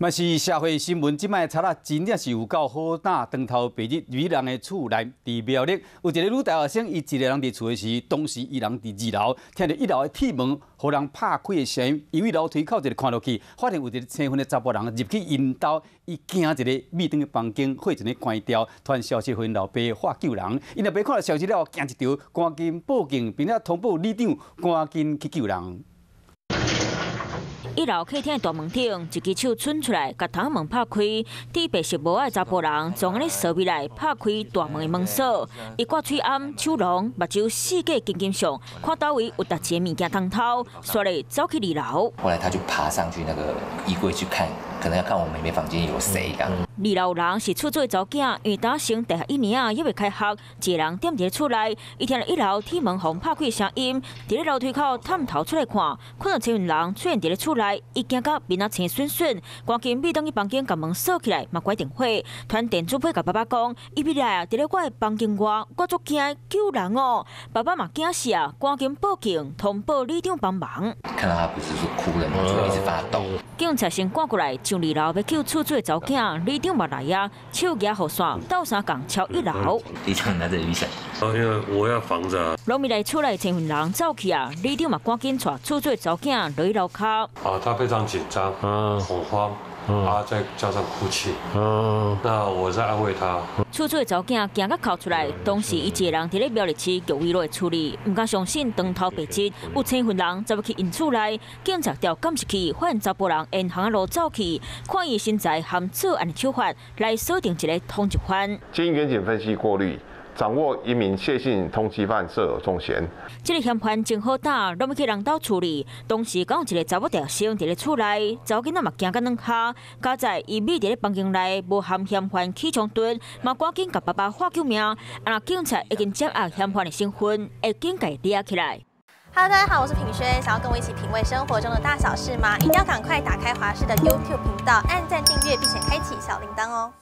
嘛是社会新闻，即摆查啦，真正是有够好打。当头白日女人的厝内，伫庙里有一个女大学生，伊一个人伫厝的时，当时伊人伫二楼，听到一楼的铁门互人拍开的声音，因为楼梯口一个看落去，发现有一个青婚的查甫人入去因兜，伊惊一个密灯的房间火一个关掉，突然消息回老爸喊救人，因老爸看到消息了，惊一条，赶紧报警，并且通报里长，赶紧去救人。一楼客厅的大门顶，一只手伸出来，把窗门拍开。戴白色帽的查甫人从安尼锁起来，拍开大门的门锁。一挂嘴暗，手龙，目睭四界金金上，看到位有特钱物件通偷，所以走去二楼。后来他就爬上去那个衣柜去看。可能要看我妹妹房间有谁噶。二楼人是出租的查囝，因为打升大学一年啊，还未开学，一个人踮伫厝内，伊听到一楼铁门红拍开的声音，伫咧楼梯口探头出来看，看到青云人出现伫咧厝内，伊惊到面啊青顺顺，赶紧闭灯去房间，把门锁起来，嘛关电火。突然电主配甲爸爸讲，伊未来啊，伫咧我的房间外，我足惊救人哦。爸爸嘛惊死啊，赶紧报警通报里长帮忙。看到他不是说哭了，就一直发抖。警察先赶过来。上二楼要救出租的查囝，李长嘛来啊，手举雨伞，倒三杠敲一楼。李长拿着雨伞。因为我要防着。老米来厝内，千份人走去啊，李长嘛赶紧带出租的查囝落楼卡。啊，他非常紧张，恐慌。啊！再加上哭泣，嗯，那我在安慰他。出租的查囝惊到哭出来，当时伊一个人伫咧庙里区局委会处理，唔敢相信当头白日有千份人走入去因厝内，警察调监视器发现查甫人沿行路走去，看伊身材含作案的手法来锁定一个通缉犯。经远警分析过滤。掌握一名谢姓通缉犯涉有重嫌。这个嫌犯真好打，拢要去人道处理。当时刚有一个查某大学生伫咧厝内，查某囡仔嘛惊到两下。加在伊秘伫咧房间内，无含嫌犯起床蹲，嘛赶紧甲爸爸喊救命。啊，警察已经掌握嫌犯的身份，会紧给抓起来。Hello，大家好，我是品轩。想要跟我一起品味生活中的大小事吗？一定要赶快打开华视的 YouTube 频道，按赞订阅，并且开启小铃铛哦。